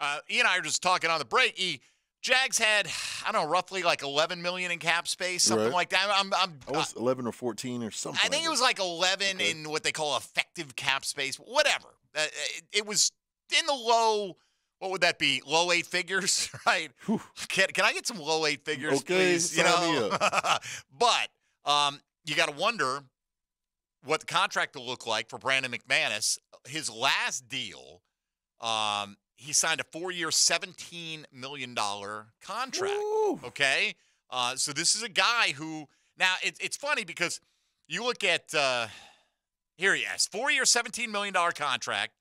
Uh, Ian and I were just talking on the break. E, Jags had I don't know roughly like 11 million in cap space, something Right. like that. I'm, I'm, I was 11 or 14 or something. I think it was like 11 Okay. in what they call effective cap space, whatever. Uh, it, it was in the low. What would that be? Low eight figures, right? Whew. Can, can I get some low eight figures, Okay, please? You know, but um, you got to wonder what the contract will look like for Brandon McManus. His last deal, um, he signed a four-year, seventeen million dollar contract. Okay, uh, so this is a guy who now it, it's funny because you look at uh, here he has four-year, seventeen million dollar contract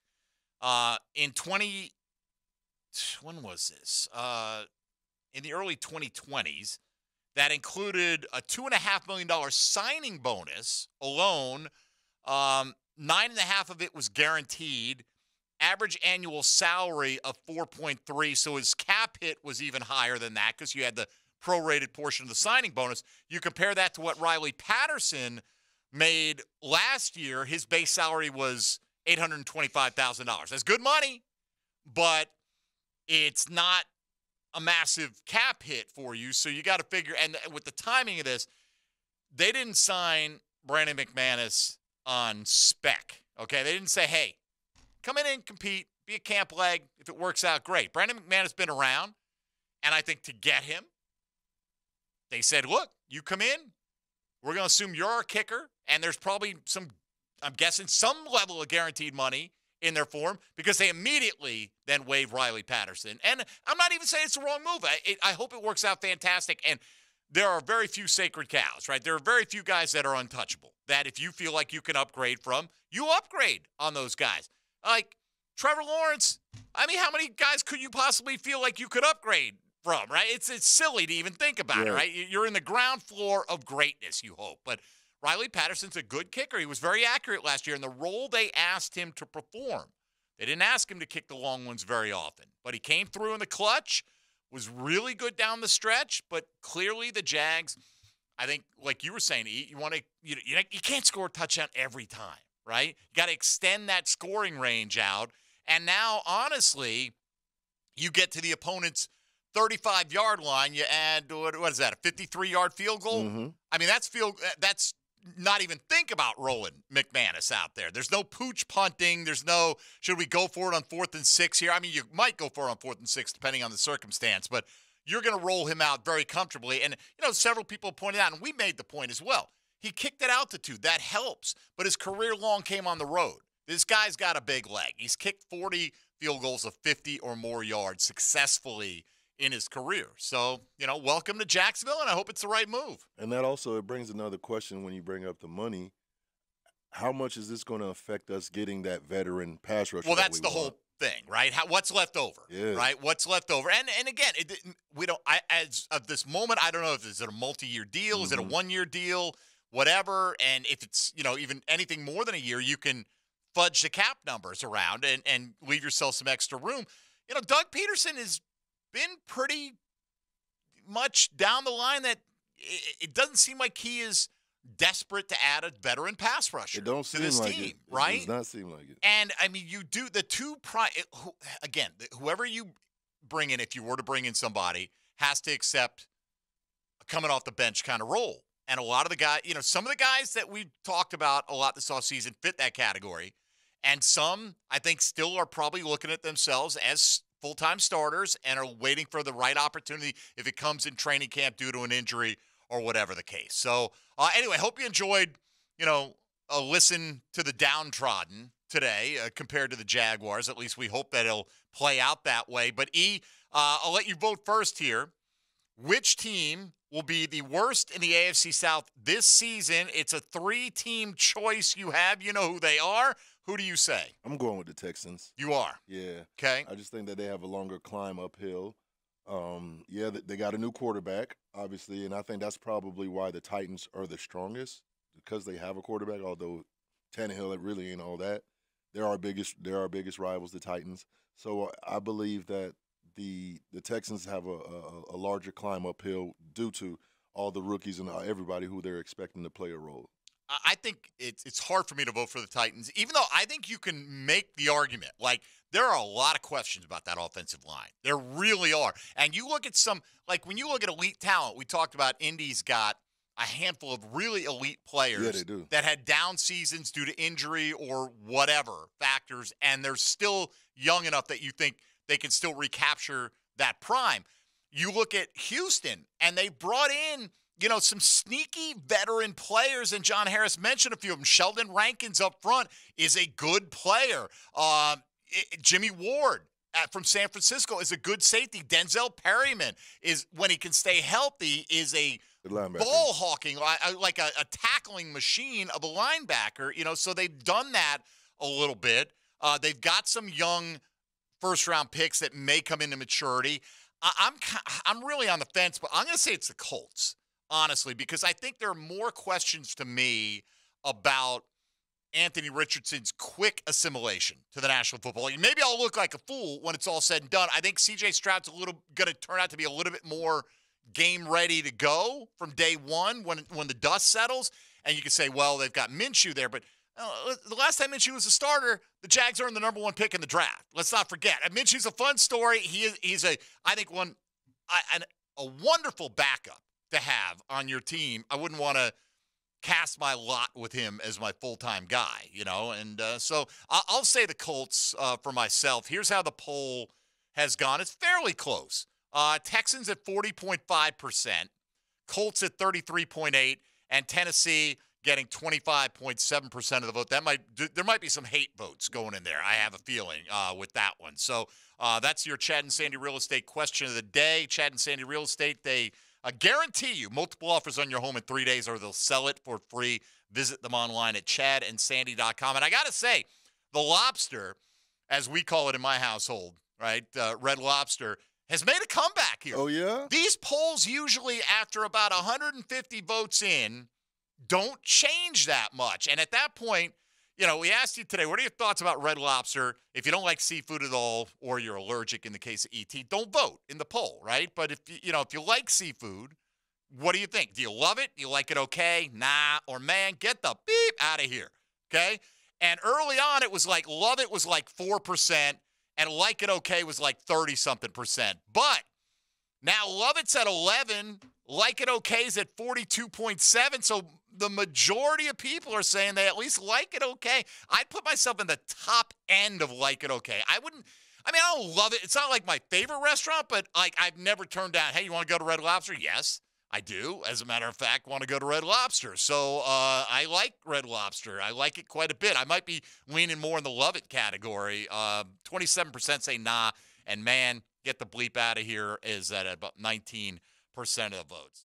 uh, in twenty. When was this? Uh, in the early 2020s. That included a two and a half million dollar signing bonus alone. Um, nine and a half of it was guaranteed. Average annual salary of 4.3. So his cap hit was even higher than that because you had the prorated portion of the signing bonus. You compare that to what Riley Patterson made last year. His base salary was $825,000. That's good money, but it's not a massive cap hit for you. So you got to figure, and with the timing of this, they didn't sign Brandon McManus on spec. Okay. They didn't say, hey, come in and compete, be a camp leg. If it works out, great. Brandon McManus has been around. And I think to get him, they said, look, you come in, we're going to assume you're our kicker. And there's probably some, I'm guessing, some level of guaranteed money in their form because they immediately then waive Riley Patterson. And I'm not even saying it's the wrong move. I, it, I hope it works out fantastic. And there are very few sacred cows, right? There are very few guys that are untouchable. That if you feel like you can upgrade from, you upgrade on those guys. Like Trevor Lawrence. I mean, how many guys could you possibly feel like you could upgrade from, right? It's it's silly to even think about it, Right. right? You- You're in the ground floor of greatness, you hope. But Riley Patterson's a good kicker. He was very accurate last year in the role they asked him to perform. They didn't ask him to kick the long ones very often, but he came through in the clutch, was really good down the stretch, but clearly the Jags, I think, like you were saying, you want to, you, you, you can't score a touchdown every time, right? You got to extend that scoring range out. And now, honestly, you get to the opponent's 35 yard line, you add, what, what is that, a 53 yard field goal? Mhm. I mean, that's field. That's not even think about rolling McManus out there. There's no pooch punting. There's no should we go for it on fourth and six here. I mean, you might go for it on fourth and six depending on the circumstance, but you're going to roll him out very comfortably. And you know, several people pointed out, and we made the point as well. He kicked at altitude. That helps, but his career long came on the road. This guy's got a big leg. He's kicked 40 field goals of 50 or more yards successfully in his career. So, you know, welcome to Jacksonville, and I hope it's the right move. And that also it brings another question when you bring up the money. How much is this going to affect us getting that veteran pass rusher? Well, that that's we the whole thing, right? How, what's left over, Yeah. right? What's left over, and and again, it, we don't. I as of this moment, I don't know if is it a multi-year deal, is it a Mhm. one-year deal, whatever, and if it's you know even anything more than a year, you can fudge the cap numbers around and and leave yourself some extra room. You know, Doug Pederson has been pretty much down the line that it, it doesn't seem like he is desperate to add a veteran pass rusher It don't to this like team, it. It right? does not seem like it. And I mean, you do the two pri it- who, again. the- Whoever you bring in, if you were to bring in somebody, has to accept a coming off the bench kind of role. And a lot of the guys, you know, some of the guys that we talked about a lot this offseason fit that category. And some, I think, still are probably looking at themselves as full time starters and are waiting for the right opportunity if it comes in training camp due to an injury or whatever the case. So, uh, anyway, hope you enjoyed, you know, a listen to the downtrodden today uh, compared to the Jaguars. At least we hope that it'll play out that way. But, E, uh, I'll let you vote first here. Which team will be the worst in the AFC South this season? It's a three team choice you have. You know who they are. Who do you say? I'm going with the Texans. You are. Yeah. Okay. I just think that they have a longer climb uphill. Um, yeah, they got a new quarterback, obviously, and I think that's probably why the Titans are the strongest because they have a quarterback. Although Tannehill it really ain't all that. They're our biggest. They're our biggest rivals, the Titans. So uh, I believe that the the Texans have a, a, a larger climb uphill due to all the rookies and uh, everybody who they're expecting to play a role. I- think it's it's hard for me to vote for the Titans, even though I think you can make the argument like there are a lot of questions about that offensive line. There really are. And you look at some, like when you look at elite talent, we talked about Indy's got a handful of really elite players Yeah, do. that had down seasons due to injury or whatever factors, and they're still young enough that you think they can still recapture that prime. You look at Houston, and they brought in, you know, some sneaky veteran players, and John Harris mentioned a few of them. Sheldon Rankins up front is a good player. I- Jimmy Ward at, from San Francisco is a good safety. Denzel Perryman is, when he can stay healthy, is a ball hawking, uh, like a, a tackling machine of a linebacker. You know, so they've done that a little bit. Uh, they've got some young first round picks that may come into maturity. I, I'm I'm really on the fence, but I'm going to say it's the Colts, honestly, because I think there are more questions to me about Anthony Richardson's quick assimilation to the National Football League. Maybe I'll look like a fool when it's all said and done. I think CJ Stroud's a little going to turn out to be a little bit more game ready to go from day one when when the dust settles. And you can say, well, they've got Minshew there, but uh, the last time Minshew was a starter, the Jags earned the number one pick in the draft. Let's not forget. And Minshew's a fun story. He is he's a I think one an, a wonderful backup to have on your team. I wouldn't want to cast my lot with him as my full time guy, you know. And uh, so I'll say the Colts uh, for myself. Here's how the poll has gone. It's fairly close. Uh, Texans at 40.5%, Colts at 33.8, and Tennessee getting 25.7% of the vote. That might there might be some hate votes going in there. I have a feeling uh, with that one. So uh, that's your Chad and Sandy real estate question of the day. Chad and Sandy real estate they uh, guarantee you multiple offers on your home in three days, or they'll sell it for free. Visit them online at chadandsandy.com. And I got to say, the lobster, as we call it in my household, right, uh, Red Lobster, has made a comeback here. Oh yeah. These polls usually, after about 150 votes in, don't change that much. And at that point, you know, we asked you today, what are your thoughts about Red Lobster? If you don't like seafood at all, or you're allergic in the case of ET, don't vote in the poll, right? But if you, you know, if you like seafood, what do you think? Do you love it? You like it okay? Nah, or man, get the beep out of here. Okay. And early on, it was like love it was like 4%, and like it okay was like 30 something percent. But now love it's at 11, like it okay is at 42.7. So the majority of people are saying they at least like it okay. I'd put myself in the top end of like it okay. I wouldn't. I mean, I don't love it. It's not like my favorite restaurant, but like I've never turned down. Hey, you want to go to Red Lobster? Yes, I do. As a matter of fact, want to go to Red Lobster. So uh, I like Red Lobster. I like it quite a bit. I might be leaning more in the love it category. Uh, Twenty-seven percent say nah, and man, get the bleep out of here is at about nineteen percent of the votes.